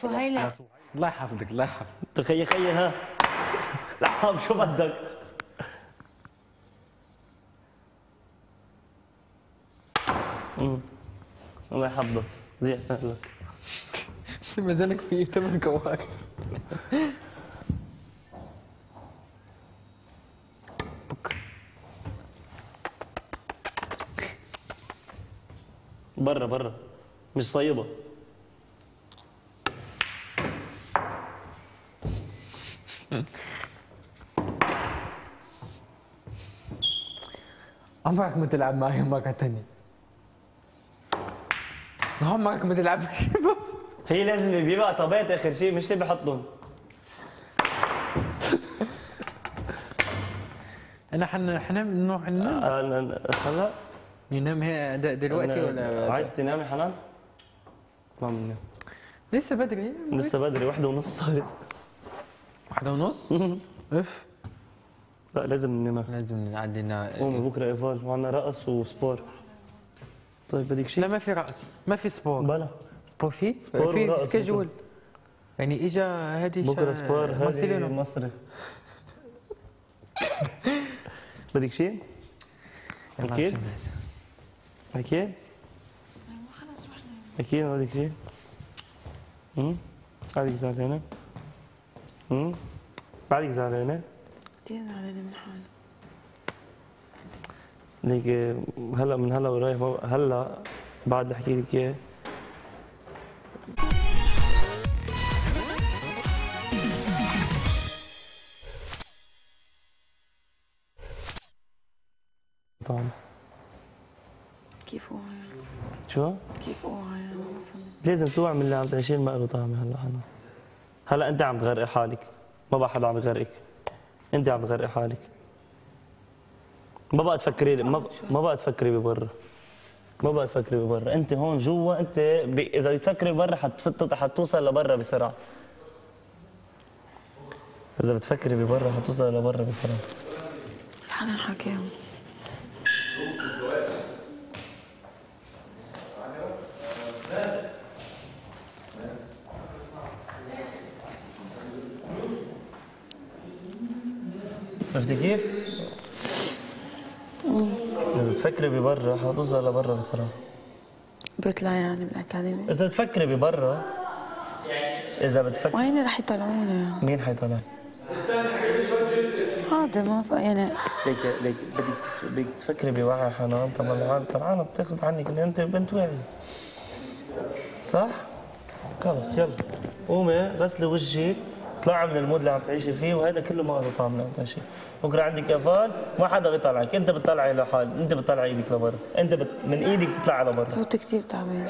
سهيلة. الله يحفظك الله يحفظك. تخيي خيي ها. لحظة شو بدك؟ أمم. الله يحفظك. زيح لك ما ذلك في ثمان كواكب. برا برا. مش صيبة عمرك ما تلعب معي مرة ثانية عمرك ما تلعب بس هي لازم بيبقى طابات آخر شيء مش اللي بحطهم أنا حن حنام نروح ننام؟ أنا- أنا- هلا ننام هي دلوقتي أنا- ولا عايز تنامي حنان؟ ما بننام لسه بدري؟ لسه بدري واحدة ونص. صارت واحدة ونص؟ إف. لا لازم ننام. لازم عندنا قومي بكرة إيفال. وعندنا رقص وسبور. طيب بدك لا شيء؟ ما في رقص. ما في سبور. بلا. سبور في؟ سبور في سكجول يعني إجا هذه بكرة سبور هذه مصري. بدك شيء؟ أكيد؟ نمشي الناس. أكيد؟ أكيد ما بدك شيء؟ امم بعدك زعلانة؟ امم بعدك زعلانة؟ كثير زعلانة من حالي. ليك هلا من هلا ورايح هلا بعد اللي احكي لك إياه. طبعا. كيف يعني شو؟ كيف فهمت. لازم توعى من اللي عم تعيشين ما له طعمه هلا حنا هلا انت عم تغرقي حالك. ما بقى حدا عم يغرقك. انت عم تغرقي حالك. ما بقى تفكري ما, ما بقى تفكري ببرا. ما بقى تفكري ببرا. انت هون جوا انت ب... إذا تفكري برا حتفت حتوصل لبرا بسرعة. إذا بتفكري ببرا حتوصل لبرا بسرعة. حدا حكاهم عرفتي كيف؟ اذا تفكري ببرا حتوصل لبرا بسرعة بيطلع يعني بالاكاديمي إذا تفكري ببرا إذا بتفكري وين رح يطلعوني يعني مين حيطلع؟ هذا ما. يعني ليك ليك بدك بدك تفكري بوعي حنان طبعا العالم بتاخذ عنك ان أنت بنت واعي صح؟ خلص يلا قومي غسلي وجهك اطلعي من المود اللي عم تعيشي فيه وهذا كله ما له طعم تعيشي. بكرة عندك اطفال ما حدا بيطلعك. انت بتطلعي لحالك انت بتطلعي إيدك لبرا. انت بت... من إيدك بتطلعي لبرا صوتي كثير تعبان